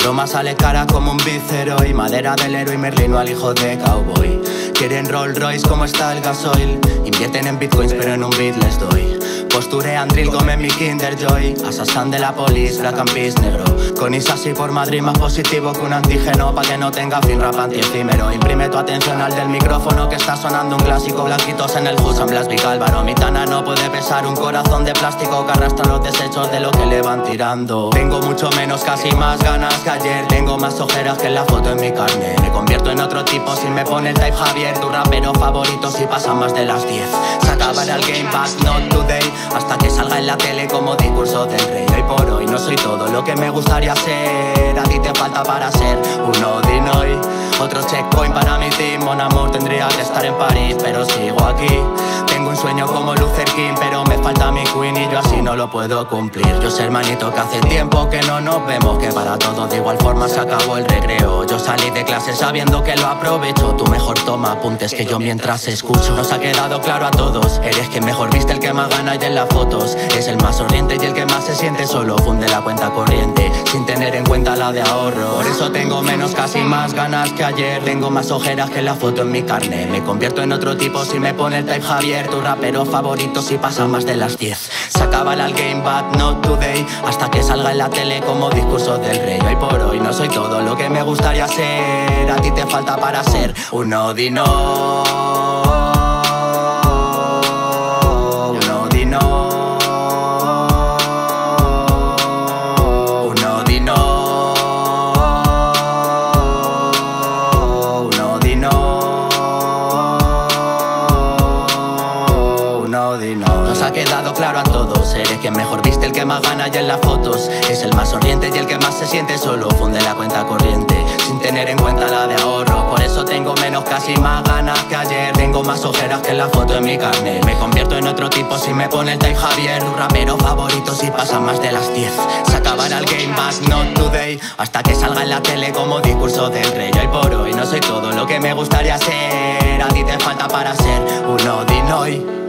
broma sale cara como un vícero y madera del héroe y merlino al hijo de cowboy. Quieren Rolls Royce como está el gasoil. Invierten en bitcoins pero en un bit les doy. Posturean drill, come mi Kinder Joy. Asasan de la polis, peace negro. Con así por Madrid más positivo que un antígeno. Pa' que no tenga fin rap efímero Imprime tu atención al del micrófono que está sonando un clásico. Blanquitos en el Husan Blas Vicálvaro. Mi tana no puede pesar un corazón de plástico que arrastra los desechos de lo que le van tirando. Tengo mucho menos, casi más ganas que ayer. Tengo más ojeras que la foto en mi carne. Me convierto en otro tipo si me pone el type Javier. Tu rapero favorito si pasa más de las 10. Se acabará el game, but not today. Hasta que salga en la tele como discurso del rey. Hoy por hoy no soy todo lo que me gustaría ser. A ti te falta para ser un Odin hoy Otro checkpoint para mi team. Mon amor tendría que estar en París Pero sigo aquí. Tengo un sueño como Luther King Pero me falta mi queen y yo así no lo puedo cumplir. Yo sé hermanito que hace tiempo que no nos vemos Que para todos de igual forma se acabó el recreo. Yo salí de clase sabiendo que lo aprovecho. Tú mejor toma apuntes que yo mientras escucho Nos ha quedado claro a todos. Eres que mejor viste el que más gana y en la fotos. Es el más sonriente y el que más se siente solo. Funde la cuenta corriente sin tener en cuenta la de ahorro. Por eso tengo menos, casi más ganas que ayer. Tengo más ojeras que la foto en mi carne. Me convierto en otro tipo si me pone el type Javier Tu rapero favorito si pasa más de las 10 Se acaba el game but not today. Hasta que salga en la tele como discurso del rey. Hoy por hoy no soy todo lo que me gustaría ser. A ti te falta para ser un Odino quien mejor viste, el que más gana y en las fotos. Es el más sonriente y el que más se siente solo. Funde la cuenta corriente Sin tener en cuenta la de ahorro. Por eso tengo menos, casi más ganas que ayer. Tengo más ojeras que la foto en mi carne Me convierto en otro tipo si me pone el type Javier. Tu rapero favorito si pasa más de las 10 Se acabará el game, but not today. Hasta que salga en la tele como discurso del rey. Hoy por hoy no soy todo lo que me gustaría ser. A ti te falta para ser un Odin hoy